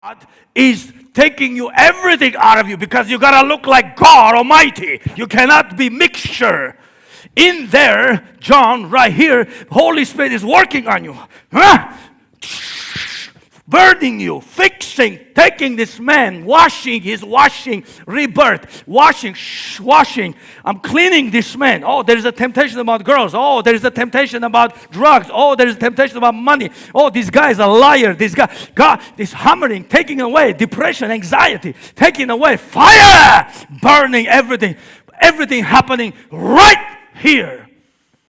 God is taking you everything out of you because you gotta look like God Almighty. You cannot be mixture. In there, John, right here, Holy Spirit is working on you. Huh? Burning you, fixing, taking this man, washing, he's washing, rebirth, washing, washing. I'm cleaning this man. Oh, there is a temptation about girls. Oh, there is a temptation about drugs. Oh, there is a temptation about money. Oh, this guy is a liar. This guy, God, this hammering, taking away depression, anxiety, taking away fire, burning everything, everything happening right here.